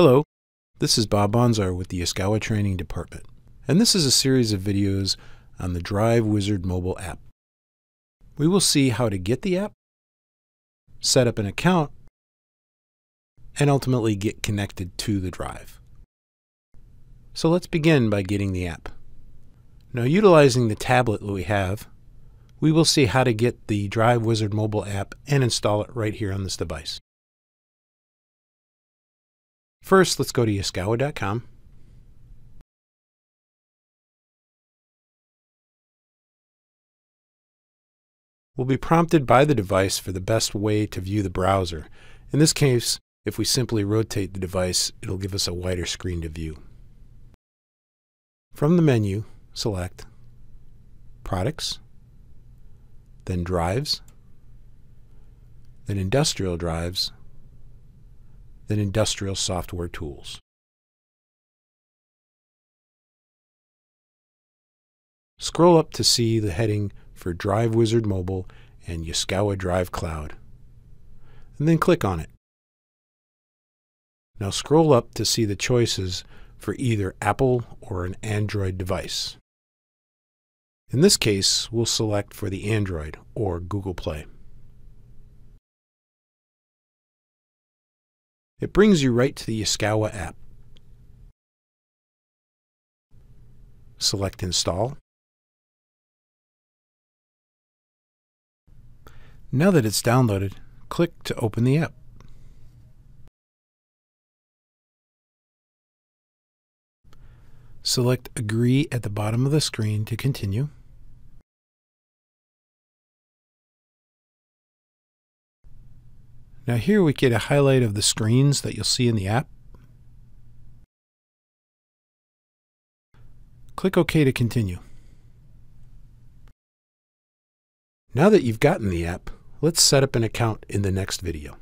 Hello, this is Bob Bonzar with the Yaskawa Training Department, and this is a series of videos on the DriveWizard mobile app. We will see how to get the app, set up an account, and ultimately get connected to the Drive. So let's begin by getting the app. Now utilizing the tablet that we have, we will see how to get the DriveWizard mobile app and install it right here on this device. First, let's go to yaskawa.com. We'll be prompted by the device for the best way to view the browser. In this case, if we simply rotate the device, it'll give us a wider screen to view. From the menu, select Products, then Drives, then Industrial Drives, than industrial software tools. Scroll up to see the heading for DriveWizard Mobile and Yaskawa Drive Cloud, and then click on it. Now scroll up to see the choices for either Apple or an Android device. In this case, we'll select for the Android or Google Play. It brings you right to the Yaskawa app. Select Install. Now that it's downloaded, click to open the app. Select Agree at the bottom of the screen to continue. Now here we get a highlight of the screens that you'll see in the app. Click OK to continue. Now that you've gotten the app, let's set up an account in the next video.